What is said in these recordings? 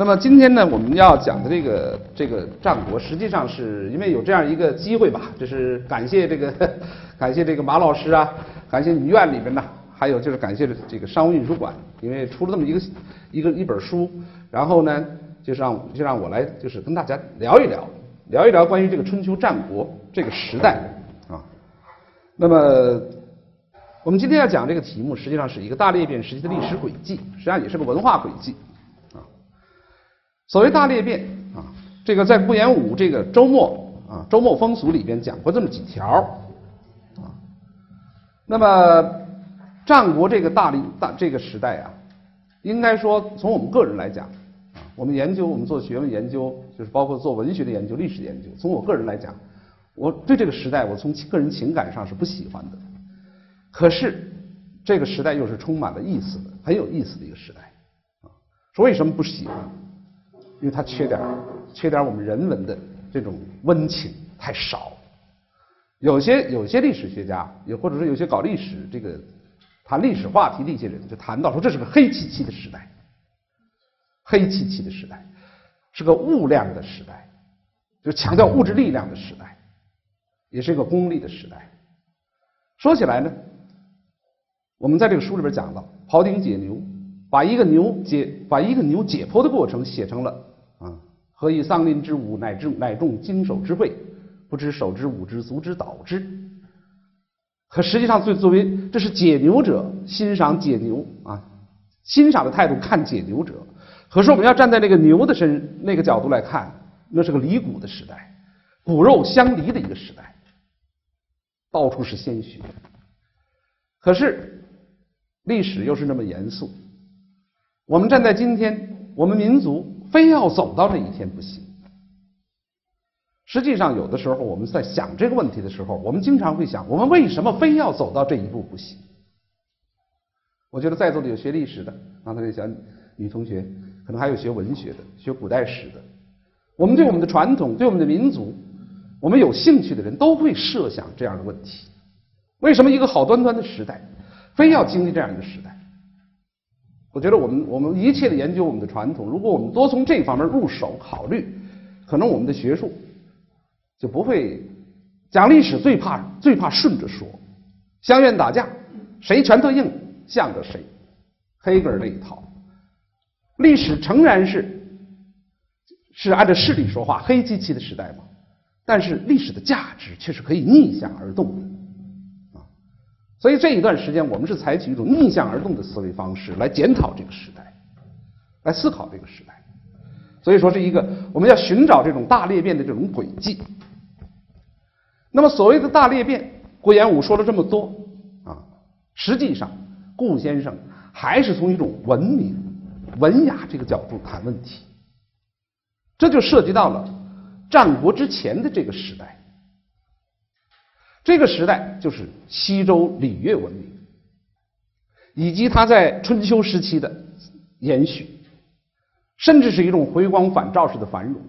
那么今天呢，我们要讲的这个这个战国，实际上是因为有这样一个机会吧，这是感谢这个 感谢这个马老师啊，感谢你院里边呢，还有就是感谢这个商务印书馆，因为出了这么一个一个一本书，然后呢，就让就让我来就是跟大家聊一聊，聊一聊关于这个春秋战国这个时代啊。那么我们今天要讲这个题目，实际上是一个大裂变时期的历史轨迹，实际上也是个文化轨迹。所谓大裂变啊，这个在顾炎武这个周末啊周末风俗里边讲过这么几条啊。那么战国这个大历大这个时代啊，应该说从我们个人来讲啊，我们研究我们做学问研究，就是包括做文学的研究、历史研究。从我个人来讲，我对这个时代，我从个人情感上是不喜欢的。可是这个时代又是充满了意思的，很有意思的一个时代啊。说为什么不喜欢？因为它缺点缺点我们人文的这种温情太少。有些有些历史学家，也或者说有些搞历史这个谈历史话题的一些人，就谈到说这是个黑漆漆的时代，黑漆漆的时代，是个物量的时代，就强调物质力量的时代，也是一个功利的时代。说起来呢，我们在这个书里边讲到庖丁解牛，把一个牛解把一个牛解剖的过程写成了。啊，何以桑林之舞，乃至乃众经手之会，不知手之舞之，足之蹈之。可实际上，最作为这是解牛者欣赏解牛啊，欣赏的态度看解牛者。可是我们要站在那个牛的身那个角度来看，那是个离骨的时代，骨肉相离的一个时代，到处是鲜血。可是历史又是那么严肃，我们站在今天，我们民族。非要走到那一天不行。实际上，有的时候我们在想这个问题的时候，我们经常会想：我们为什么非要走到这一步不行？我觉得在座的有学历史的，刚才那小女同学，可能还有学文学的、学古代史的。我们对我们的传统、对我们的民族，我们有兴趣的人都会设想这样的问题：为什么一个好端端的时代，非要经历这样一个时代？我觉得我们我们一切的研究我们的传统，如果我们多从这方面入手考虑，可能我们的学术就不会讲历史最怕最怕顺着说，相愿打架，谁拳头硬向着谁，黑格尔那一套，历史诚然是是按照势力说话，黑漆漆的时代嘛，但是历史的价值却是可以逆向而动的。所以这一段时间，我们是采取一种逆向而动的思维方式来检讨这个时代，来思考这个时代。所以说，是一个我们要寻找这种大裂变的这种轨迹。那么，所谓的大裂变，顾炎武说了这么多啊，实际上，顾先生还是从一种文明、文雅这个角度谈问题。这就涉及到了战国之前的这个时代。这个时代就是西周礼乐文明，以及它在春秋时期的延续，甚至是一种回光返照式的繁荣。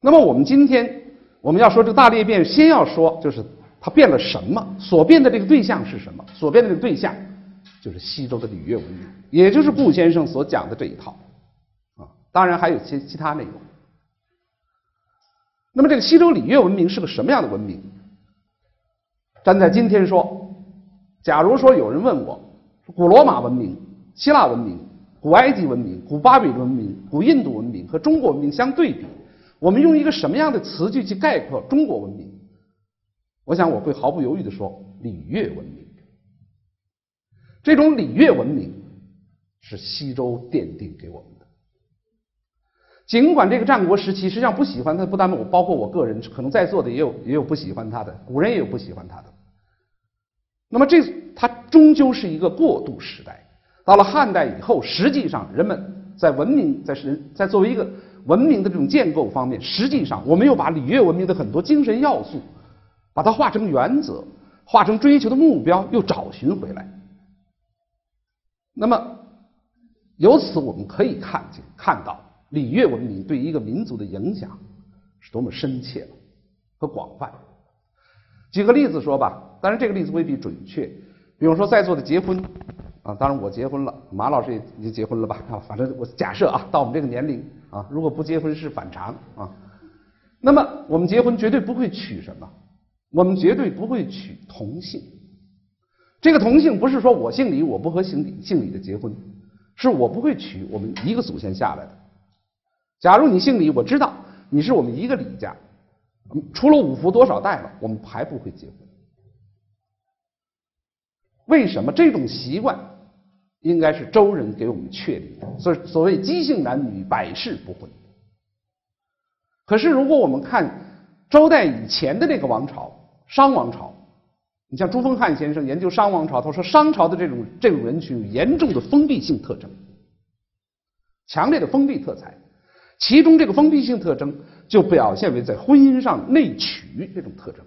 那么我们今天我们要说这个大裂变，先要说就是它变了什么，所变的这个对象是什么？所变的这个对象就是西周的礼乐文明，也就是顾先生所讲的这一套啊，当然还有些其他内容。那么，这个西周礼乐文明是个什么样的文明？站在今天说，假如说有人问我，古罗马文明、希腊文明、古埃及文明、古巴比伦文明、古印度文明和中国文明相对比，我们用一个什么样的词句去概括中国文明？我想我会毫不犹豫的说，礼乐文明。这种礼乐文明是西周奠定给我们。尽管这个战国时期实际上不喜欢他，不单我，包括我个人，可能在座的也有也有不喜欢他的，古人也有不喜欢他的。那么这他终究是一个过渡时代。到了汉代以后，实际上人们在文明在是在作为一个文明的这种建构方面，实际上我们又把礼乐文明的很多精神要素，把它化成原则，化成追求的目标，又找寻回来。那么由此我们可以看见看到。礼乐文明对一个民族的影响是多么深切和广泛。举个例子说吧，当然这个例子未必准确。比如说，在座的结婚啊，当然我结婚了，马老师也已经结婚了吧？啊，反正我假设啊，到我们这个年龄啊，如果不结婚是反常啊。那么我们结婚绝对不会娶什么？我们绝对不会娶同姓。这个同姓不是说我姓李，我不和姓李姓李的结婚，是我不会娶我们一个祖先下来的。假如你姓李，我知道你是我们一个李家，出了五福多少代了，我们还不会结婚。为什么这种习惯应该是周人给我们确立的？所所谓姬姓男女，百世不婚。可是如果我们看周代以前的那个王朝，商王朝，你像朱峰汉先生研究商王朝，他说商朝的这种这种人群有严重的封闭性特征，强烈的封闭特才，其中这个封闭性特征就表现为在婚姻上内娶这种特征。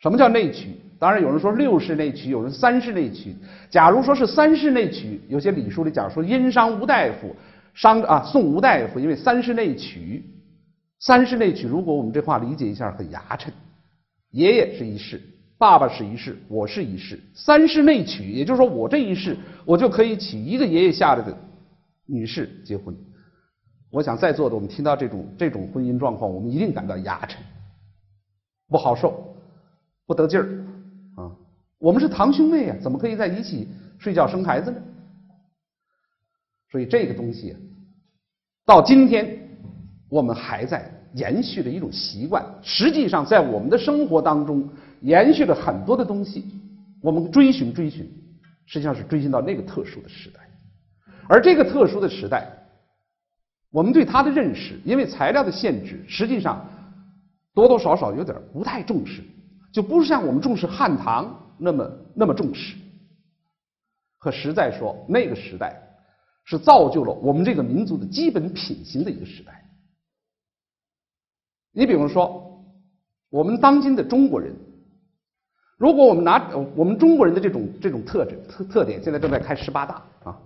什么叫内娶？当然有人说六世内娶，有人三世内娶。假如说是三世内娶，有些礼书里讲说殷商吴大夫，商啊宋吴大夫，因为三世内娶，三世内娶，如果我们这话理解一下，很牙碜。爷爷是一世，爸爸是一世，我是一世，三世内娶，也就是说我这一世我就可以娶一个爷爷下来的女士结婚。我想在座的我们听到这种这种婚姻状况，我们一定感到牙碜，不好受。不得劲儿啊！我们是堂兄妹啊，怎么可以在一起睡觉生孩子呢？所以这个东西到今天我们还在延续的一种习惯，实际上在我们的生活当中延续了很多的东西。我们追寻追寻，实际上是追寻到那个特殊的时代，而这个特殊的时代，我们对它的认识，因为材料的限制，实际上多多少少有点不太重视。就不是像我们重视汉唐那么那么重视，可实在说，那个时代是造就了我们这个民族的基本品行的一个时代。你比如说，我们当今的中国人，如果我们拿我们中国人的这种这种特征特特点，现在正在开十八大啊，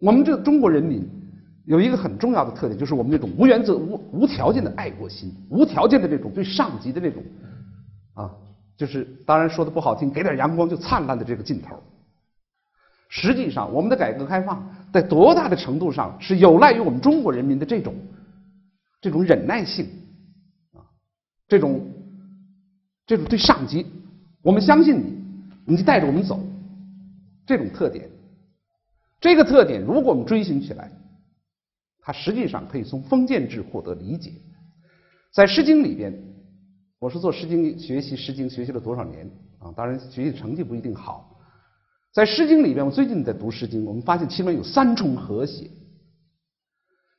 我们这中国人民有一个很重要的特点，就是我们那种无原则、无无条件的爱国心，无条件的这种对上级的这种。啊，就是当然说的不好听，给点阳光就灿烂的这个劲头。实际上，我们的改革开放在多大的程度上是有赖于我们中国人民的这种这种忍耐性啊，这种这种对上级，我们相信你，你就带着我们走，这种特点，这个特点，如果我们追寻起来，它实际上可以从封建制获得理解，在《诗经》里边。我是做《诗经》学习，《诗经》学习了多少年啊？当然，学习成绩不一定好。在《诗经》里边，我最近在读《诗经》，我们发现其中有三重和谐，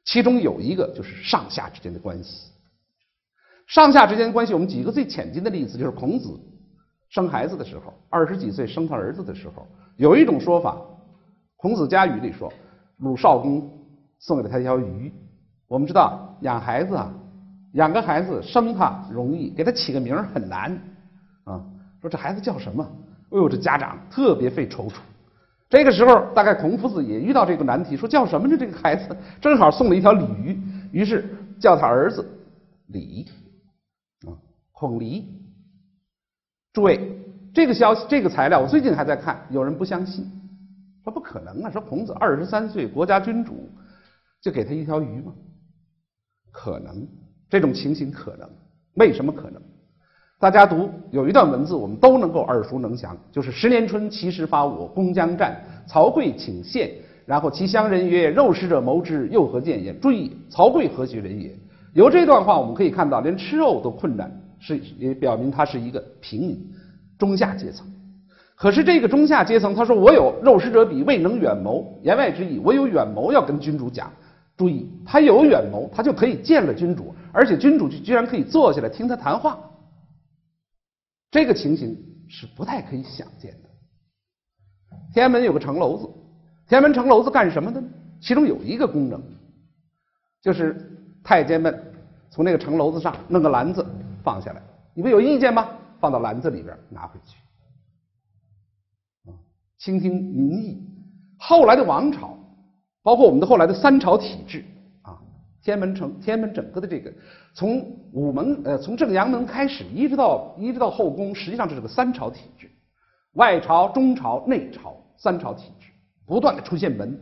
其中有一个就是上下之间的关系。上下之间的关系，我们举一个最浅近的例子，就是孔子生孩子的时候，二十几岁生他儿子的时候，有一种说法，《孔子家语》里说，鲁少公送给了他一条鱼。我们知道养孩子啊。养个孩子生他容易，给他起个名儿很难啊。说这孩子叫什么？哎呦，这家长特别费踌躇。这个时候，大概孔夫子也遇到这个难题，说叫什么呢？这个孩子 正好送了一条鲤鱼，于是叫他儿子李啊，孔鲤。诸位，这个消息，这个材料，我最近还在看，有人不相信，说不可能啊，说孔子二十三岁，国家君主，就给他一条鱼吗？可能。这种情形可能，为什么可能？大家读有一段文字，我们都能够耳熟能详，就是“十年春，其实发我，公将战，曹刿请献。然后其乡人曰：‘肉食者谋之，又何见也？’注意，曹刿何许人也？由这段话我们可以看到，连吃肉都困难，是也表明他是一个平民、中下阶层。可是这个中下阶层，他说：“我有肉食者鄙，未能远谋。”言外之意，我有远谋要跟君主讲。注意，他有远谋，他就可以见了君主。而且君主就居然可以坐下来听他谈话，这个情形是不太可以想见的。天安门有个城楼子，天安门城楼子干什么的呢？其中有一个功能，就是太监们从那个城楼子上弄个篮子放下来，你们有意见吗？放到篮子里边拿回去，倾听民意。后来的王朝，包括我们的后来的三朝体制啊。天安门城，天安门整个的这个，从午门呃，从正阳门开始，一直到一直到后宫，实际上这是个三朝体制。外朝、中朝、内朝三朝体制，不断的出现门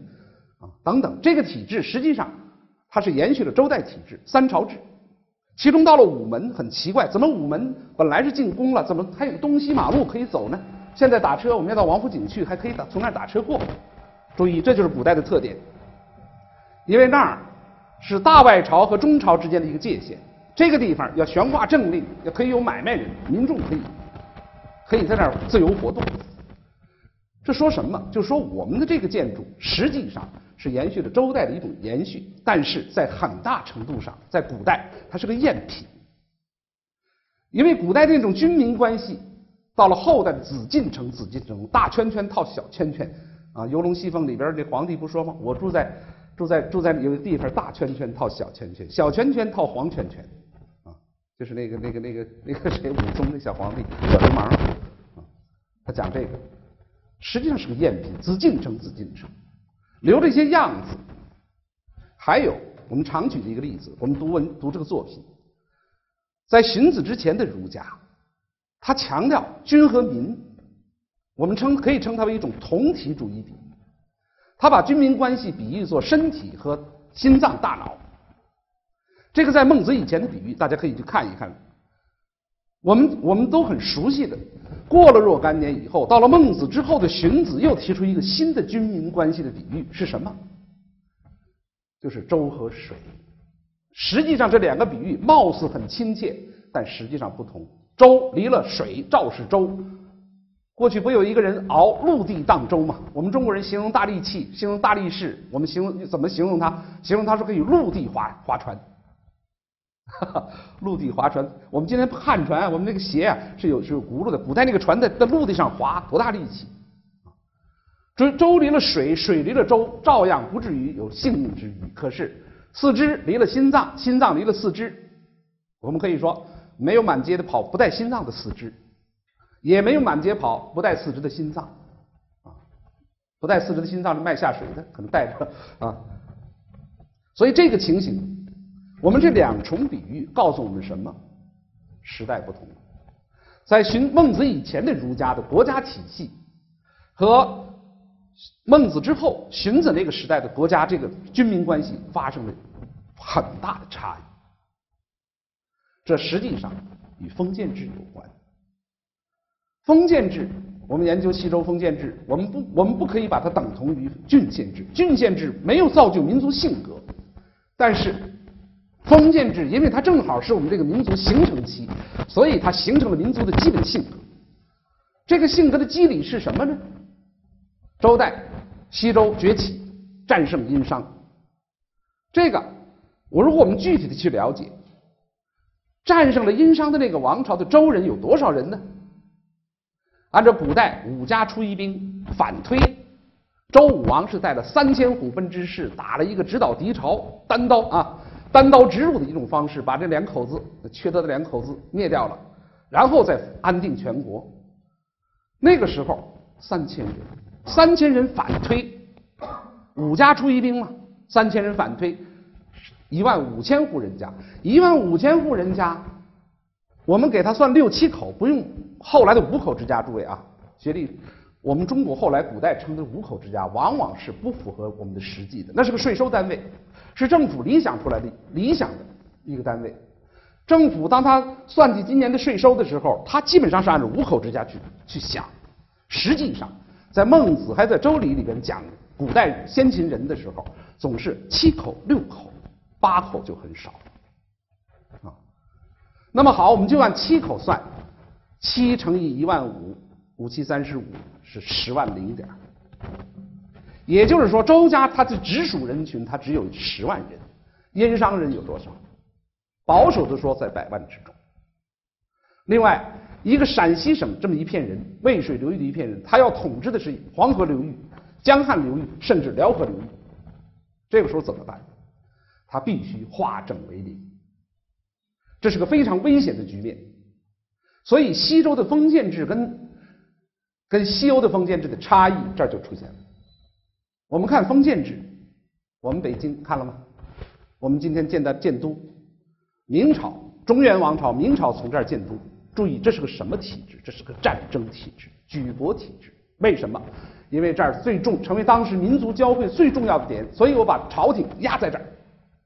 啊等等。这个体制实际上它是延续了周代体制三朝制。其中到了午门，很奇怪，怎么午门本来是进宫了，怎么还有东西马路可以走呢？现在打车，我们要到王府井去，还可以打从那儿打车过。注意，这就是古代的特点，因为那儿是大外朝和中朝之间的一个界限，这个地方要悬挂政令，也可以有买卖人，民众可以可以在那儿自由活动。这说什么？就说我们的这个建筑实际上。是延续了周代的一种延续，但是在很大程度上，在古代它是个赝品，因为古代那种军民关系，到了后代的紫禁城，紫禁城大圈圈套小圈圈，啊，游龙戏凤里边这皇帝不说吗？我住在住在住在有的地方，大圈圈套小圈圈，小圈圈套黄圈圈，啊，就是那个那个那个那个谁武松那小皇帝小流氓，他讲这个，实际上是个赝品，紫禁城紫禁城。留了一些样子，还有我们常举的一个例子，我们读文读这个作品，在荀子之前的儒家，他强调君和民，我们称可以称它为一种同体主义比，他把军民关系比喻作身体和心脏大脑，这个在孟子以前的比喻，大家可以去看一看，我们我们都很熟悉的。过了若干年以后，到了孟子之后的荀子又提出一个新的军民关系的比喻是什么？就是周和水。实际上这两个比喻貌似很亲切，但实际上不同。周离了水，赵是周。过去不有一个人熬陆地荡舟吗？我们中国人形容大力气，形容大力士，我们形容怎么形容他？形容他是可以陆地划划船。陆地划船。我们今天汉船，我们那个鞋啊是有是有轱辘的。古代那个船在在陆地上划，多大力气？周周离了水，水离了舟，照样不至于有性命之虞。可是四肢离了心脏，心脏离了四肢，我们可以说没有满街的跑不带心脏的四肢，也没有满街跑不带四肢的心脏啊。不带四肢的心脏是卖下水的，可能带着啊。所以这个情形。我们这两重比喻告诉我们什么？时代不同了，在荀孟子以前的儒家的国家体系和孟子之后荀子那个时代的国家这个军民关系发生了很大的差异。这实际上与封建制有关。封建制，我们研究西周封建制，我们不我们不可以把它等同于郡县制。郡县制没有造就民族性格，但是。封建制，因为它正好是我们这个民族形成期，所以它形成了民族的基本性格。这个性格的机理是什么呢？周代西周崛起，战胜殷商。这个，我如果我们具体的去了解，战胜了殷商的那个王朝的周人有多少人呢？按照古代五家出一兵反推，周武王是带了三千虎贲之士，打了一个直捣敌巢，单刀啊。单刀直入的一种方式，把这两口子缺德的两口子灭掉了，然后再安定全国。那个时候三千人，三千人反推，五家出一兵嘛，三千人反推，一万五千户人家，一万五千户人家，我们给他算六七口，不用后来的五口之家。诸位啊，学历，我们中国后来古代称的五口之家，往往是不符合我们的实际的，那是个税收单位。是政府理想出来的理想的一个单位。政府当他算计今年的税收的时候，他基本上是按照五口之家去去想。实际上，在孟子还在周礼里边讲古代先秦人的时候，总是七口、六口、八口就很少啊。那么好，我们就按七口算，七乘以一万五，五七三十五，是十万零点。也就是说，周家它的直属人群，它只有十万人，殷商人有多少？保守的说，在百万之中。另外，一个陕西省这么一片人，渭水流域的一片人，他要统治的是黄河流域、江汉流域，甚至辽河流域。这个时候怎么办？他必须化整为零，这是个非常危险的局面。所以，西周的封建制跟跟西欧的封建制的差异，这儿就出现了。我们看封建制，我们北京看了吗？我们今天建的建都，明朝中原王朝，明朝从这儿建都。注意，这是个什么体制？这是个战争体制。举国体制。为什么？因为这儿最重，成为当时民族交汇最重要的点，所以我把朝廷压在这儿，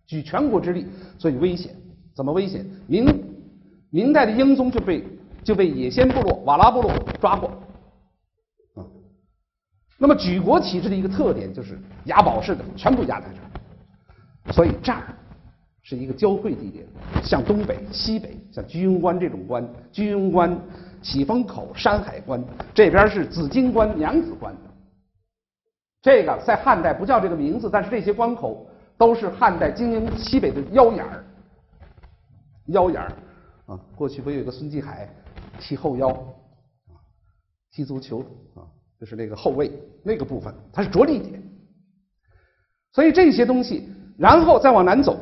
举全国之力，所以危险。怎么危险？明明代的英宗就被就被野先部落、瓦剌部落抓过啊。那么举国体制的一个特点就是押宝式的，全部压在这儿，所以这儿是一个交汇地点。像东北、西北，像居庸关这种关，居庸关、起风口、山海关，这边是紫荆关、娘子关。这个在汉代不叫这个名字，但是这些关口都是汉代经营西北的腰眼儿。腰眼儿啊，过去不有一个孙继海踢后腰啊，踢足球啊，就是那个后卫那个部分，它是着力点。所以这些东西，然后再往南走，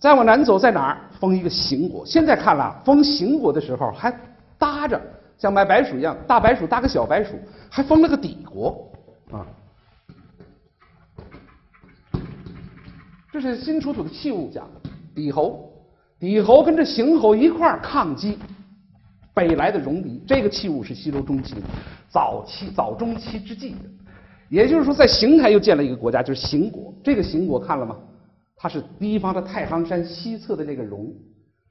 再往南走在哪儿？封一个邢国。现在看了，封邢国的时候还搭着像买白薯一样，大白薯搭个小白薯，还封了个底国啊。这是新出土的器物讲底侯，底侯跟着邢侯一块儿抗击北来的戎狄。这个器物是西周中期，早期早中期之际的。也就是说，在邢台又建了一个国家，就是邢国。这个邢国看了吗？它是堤防的太行山西侧的那个戎。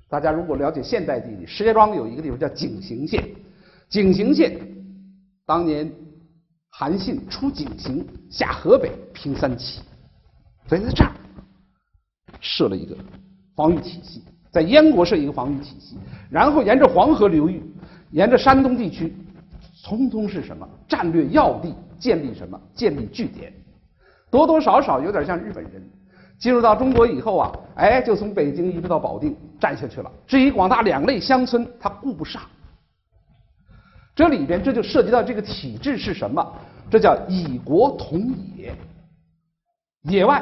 大家如果了解现代地理，石家庄有一个地方叫井陉县。井陉县当年韩信出井陉下河北平三齐，所以在这儿设了一个防御体系，在燕国设一个防御体系，然后沿着黄河流域，沿着山东地区，通通是什么战略要地？建立什么？建立据点，多多少少有点像日本人进入到中国以后啊，哎，就从北京一直到保定占下去了。至于广大两类乡村，他顾不上。这里边这就涉及到这个体制是什么？这叫以国统野，野外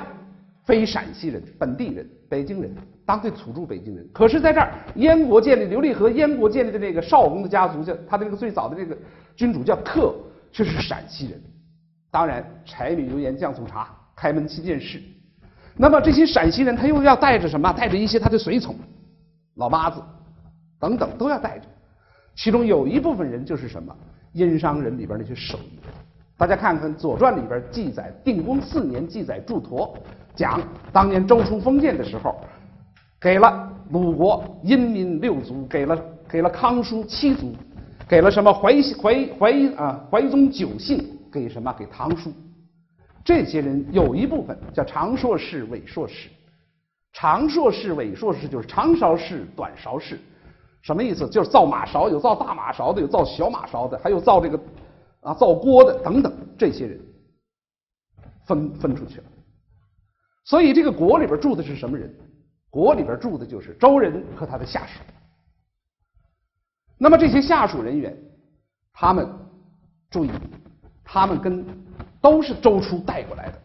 非陕西人、本地人、北京人，当地土著北京人。可是在这儿，燕国建立刘立和燕国建立的那个少公的家族，叫他的这个最早的这个君主叫克，却是陕西人。当然，柴米油盐酱醋茶，开门七件事。那么这些陕西人，他又要带着什么？带着一些他的随从、老妈子等等，都要带着。其中有一部分人就是什么？殷商人里边那些手艺。大家看看《左传》里边记载，定公四年记载祝陀讲，当年周初封建的时候，给了鲁国殷民六族，给了给了康叔七族，给了什么怀怀怀啊怀宗九姓。给什么？给唐叔，这些人有一部分叫长硕氏、尾硕氏。长硕氏、尾硕氏就是长勺氏、短勺氏，什么意思？就是造马勺，有造大马勺的，有造小马勺的，还有造这个啊造锅的等等。这些人分分出去了。所以这个国里边住的是什么人？国里边住的就是周人和他的下属。那么这些下属人员，他们注意。他们跟都是周初带过来的，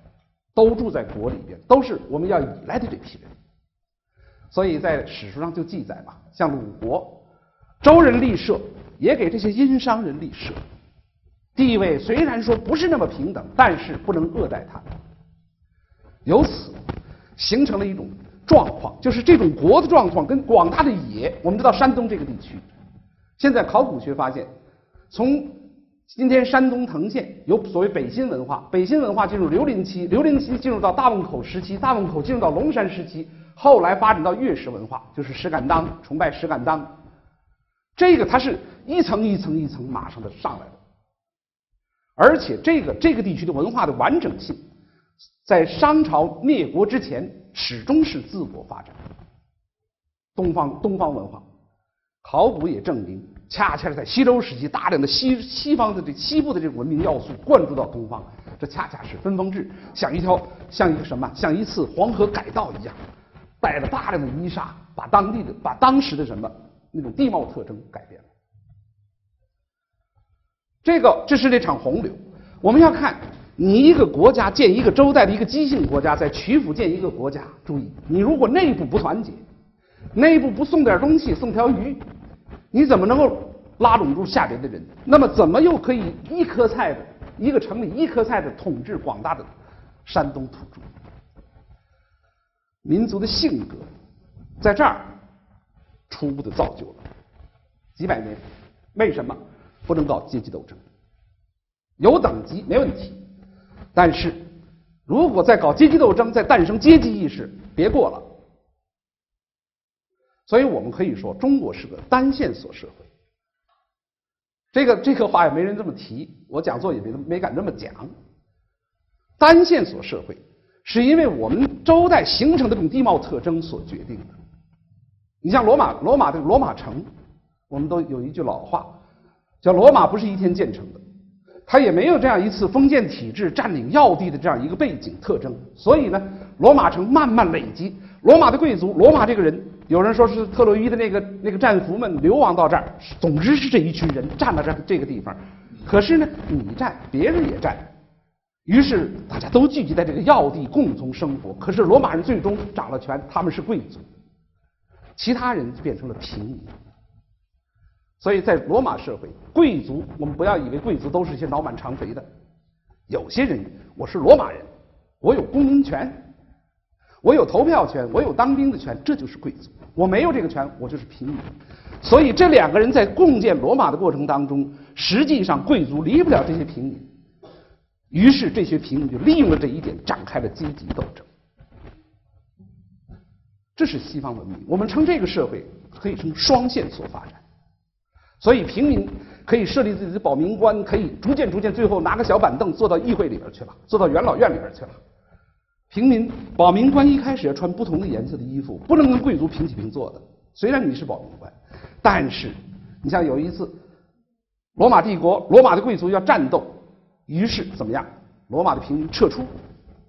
都住在国里边，都是我们要依赖的这批人。所以在史书上就记载嘛，像鲁国，周人立社也给这些殷商人立社，地位虽然说不是那么平等，但是不能恶待他们。由此形成了一种状况，就是这种国的状况跟广大的野，我们知道山东这个地区，现在考古学发现，从今天山东藤县有所谓北新文化，北新文化进入刘伶期，刘伶期进入到大汶口时期，大汶口进入到龙山时期，后来发展到月氏文化，就是石敢当崇拜石敢当，这个它是一层一层一层马上的上来的，而且这个这个地区的文化的完整性，在商朝灭国之前始终是自我发展，东方东方文化，考古也证明。恰恰是在西周时期，大量的西西方的这西部的这种文明要素灌注到东方，这恰恰是分封制，像一条像一个什么，像一次黄河改道一样，带了大量的泥沙，把当地的把当时的什么那种地貌特征改变了。这个这是这场洪流，我们要看你一个国家建一个周代的一个姬姓国家，在曲阜建一个国家，注意你如果内部不团结，内部不送点东西，送条鱼。你怎么能够拉拢住下边的人？那么怎么又可以一颗菜的一个城里一颗菜的统治广大的山东土著？民族的性格在这儿初步的造就了几百年。为什么不能搞阶级斗争？有等级没问题。但是，如果再搞阶级斗争，再诞生阶级意识，别过了。所以我们可以说，中国是个单线索社会。这个这个话也没人这么提，我讲座也没没敢这么讲。单线索社会是因为我们周代形成的这种地貌特征所决定的。你像罗马，罗马的罗马城，我们都有一句老话，叫“罗马不是一天建成的”，它也没有这样一次封建体制占领要地的这样一个背景特征。所以呢，罗马城慢慢累积，罗马的贵族，罗马这个人。有人说是特洛伊的那个那个战俘们流亡到这儿，总之是这一群人占了这这个地方。可是呢，你占，别人也占，于是大家都聚集在这个要地，共同生活。可是罗马人最终掌了权，他们是贵族，其他人就变成了平民。所以在罗马社会，贵族我们不要以为贵族都是一些脑满肠肥的，有些人我是罗马人，我有公民权。我有投票权，我有当兵的权，这就是贵族。我没有这个权，我就是平民。所以这两个人在共建罗马的过程当中，实际上贵族离不了这些平民。于是这些平民就利用了这一点，展开了阶级斗争。这是西方文明，我们称这个社会可以称双线索发展。所以平民可以设立自己的保民官，可以逐渐逐渐，最后拿个小板凳坐到议会里边去了，坐到元老院里边去了。平民保民官一开始要穿不同的颜色的衣服，不能跟贵族平起平坐的。虽然你是保民官，但是你像有一次，罗马帝国罗马的贵族要战斗，于是怎么样？罗马的平民撤出。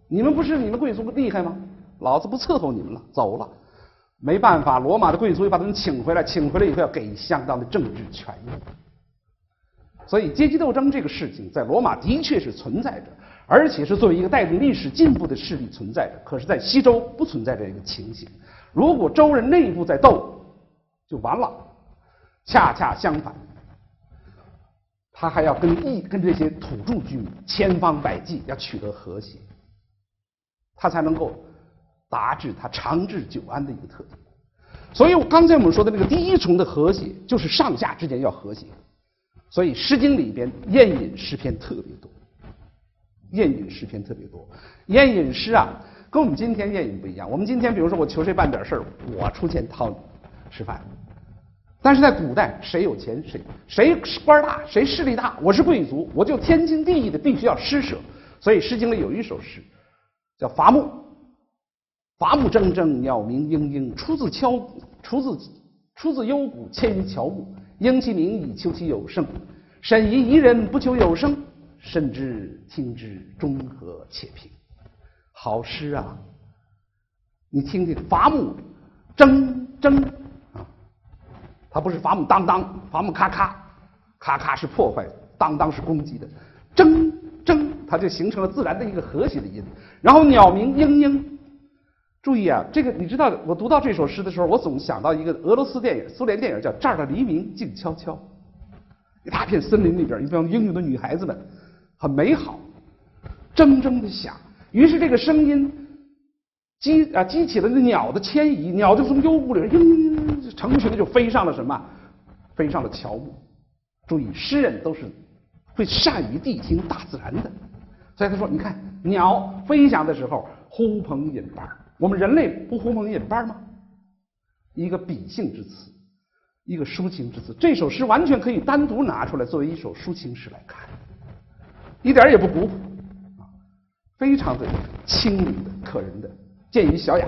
你们不是你们贵族不厉害吗？老子不伺候你们了，走了。没办法，罗马的贵族又把他们请回来，请回来以后要给相当的政治权益。所以阶级斗争这个事情在罗马的确是存在着。而且是作为一个带动历史进步的势力存在着，可是，在西周不存在这一个情形。如果周人内部在斗，就完了。恰恰相反，他还要跟异跟这些土著居民千方百计要取得和谐，他才能够达至他长治久安的一个特点。所以，我刚才我们说的那个第一重的和谐，就是上下之间要和谐。所以，《诗经》里边宴饮诗篇特别多。宴饮诗篇特别多，宴饮诗啊，跟我们今天宴饮不一样。我们今天比如说我求谁办点事儿，我出钱掏吃饭。但是在古代，谁有钱谁谁官大，谁势力大，我是贵族，我就天经地义的必须要施舍。所以《诗经》里有一首诗叫《伐木》，伐木铮铮，鸟鸣嘤嘤，出自敲，出自出自幽谷，迁于乔木。应其名以求其有声，审疑夷人不求有声。甚至听之中和且平，好诗啊！你听听，伐木铮铮啊，它不是伐木当当，伐木咔咔，咔咔是破坏，当当是攻击的，铮铮它就形成了自然的一个和谐的音。然后鸟鸣嘤嘤，注意啊，这个你知道，我读到这首诗的时候，我总想到一个俄罗斯电影，苏联电影叫《这儿的黎明静悄悄》，一大片森林里边，一帮英勇的女孩子们。很美好，铮铮的响。于是这个声音激啊激起了那鸟的迁移，鸟就从幽谷里嘤成群的就飞上了什么？飞上了乔木。注意，诗人都是会善于谛听大自然的，所以他说：“你看，鸟飞翔的时候呼朋引伴，我们人类不呼朋引伴吗？”一个比兴之词，一个抒情之词。这首诗完全可以单独拿出来作为一首抒情诗来看。一点也不古朴，啊，非常的清明的、可人的，鉴于小雅。